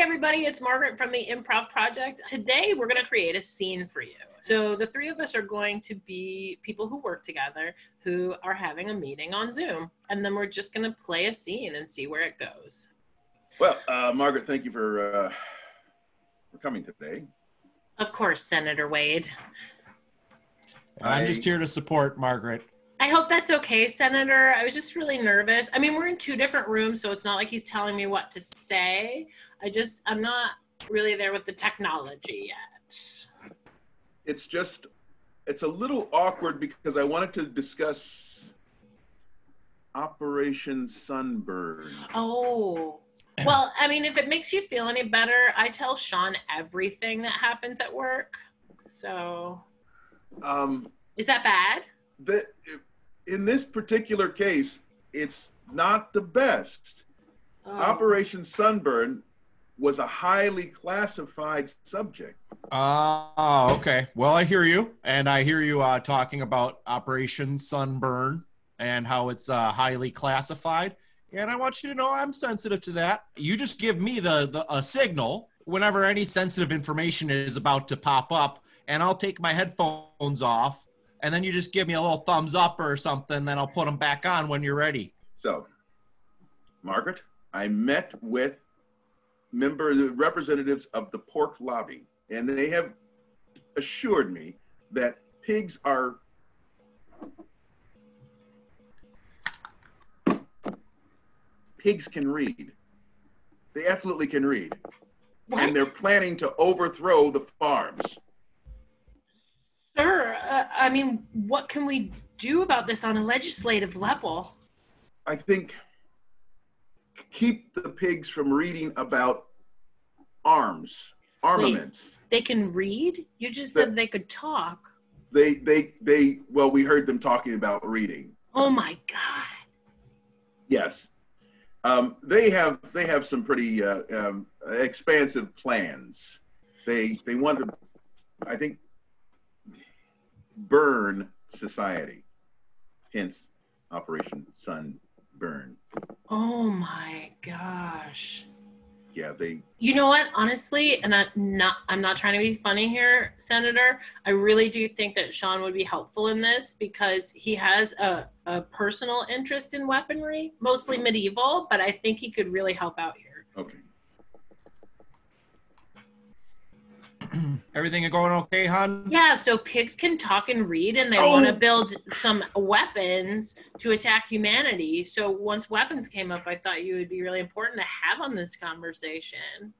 everybody. It's Margaret from the Improv Project. Today, we're going to create a scene for you. So, the three of us are going to be people who work together who are having a meeting on Zoom. And then we're just going to play a scene and see where it goes. Well, uh, Margaret, thank you for, uh, for coming today. Of course, Senator Wade. I'm just here to support Margaret. I hope that's okay, Senator. I was just really nervous. I mean, we're in two different rooms, so it's not like he's telling me what to say. I just, I'm not really there with the technology yet. It's just, it's a little awkward because I wanted to discuss Operation Sunburn. Oh, well, I mean, if it makes you feel any better, I tell Sean everything that happens at work. So, Um, is that bad? the, in this particular case, it's not the best. Oh. Operation Sunburn was a highly classified subject. Oh, okay. Well, I hear you, and I hear you uh, talking about Operation Sunburn and how it's uh, highly classified. And I want you to know I'm sensitive to that. You just give me the, the a signal whenever any sensitive information is about to pop up, and I'll take my headphones off, and then you just give me a little thumbs up or something. Then I'll put them back on when you're ready. So, Margaret, I met with member the representatives of the pork lobby, and they have assured me that pigs are pigs can read. They absolutely can read, What? and they're planning to overthrow the farms. I mean, what can we do about this on a legislative level? I think keep the pigs from reading about arms, armaments. They can read? You just The- said they could talk. They, they, they. Well, we heard them talking about reading. Oh my God. Yes, um, they have. They have some pretty uh, um, expansive plans. They, they want to. I think burn society. Hence, Operation Sunburn. Oh my gosh. Yeah, they. You know what? Honestly, and I'm not I'm not trying to be funny here, Senator. I really do think that Sean would be helpful in this because he has a, a personal interest in weaponry, mostly medieval, but I think he could really help out here. Okay. Everything going okay, hon? Yeah, so pigs can talk and read and they Oh. want to build some weapons to attack humanity. So once weapons came up, I thought you would be really important to have on this conversation.